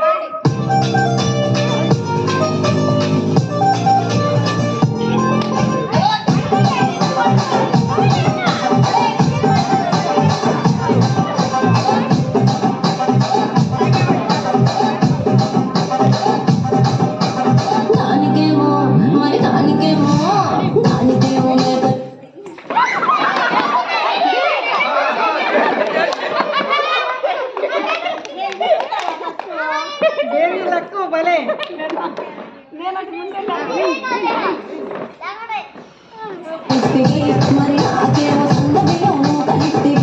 ಮಾಡಿ లక్కు భలే ఇస్తిరి మరి నాకేమో సందడిలోను కలిస్తిరి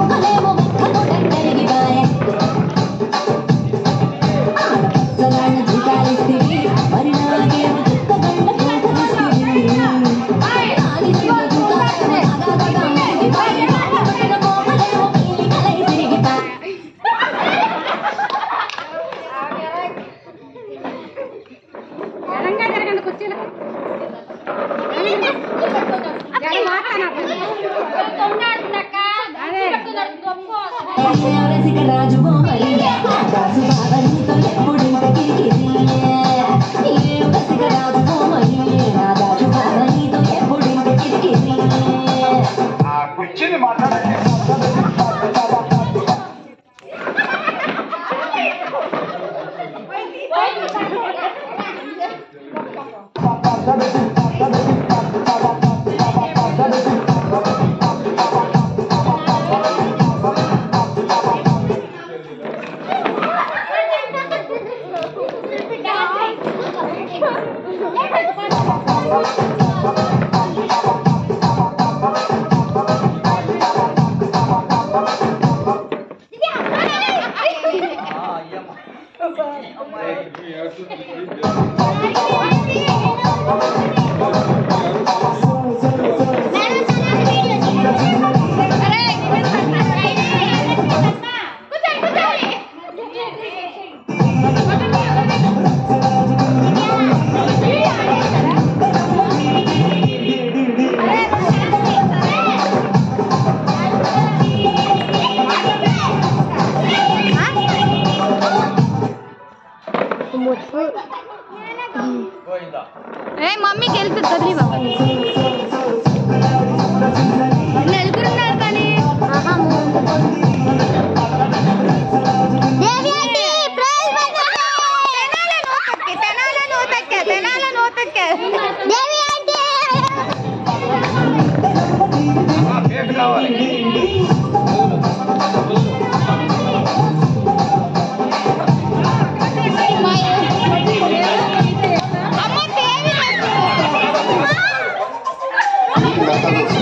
మేకలేమో మందలుగా జరగండి కుర్చీలు రసిక రాజు బొమ్మలి రాజు బాబా నీతో ఎప్పుడింటికి ఏ రసిక రాజు బొమ్మలి నా రాజు బాబా నీతో ఎప్పుడింటికి Thank you. మాట్లాడండి ఏ మమ్మీకి వెళ్తుంది కదిలి బాబా. Obrigado.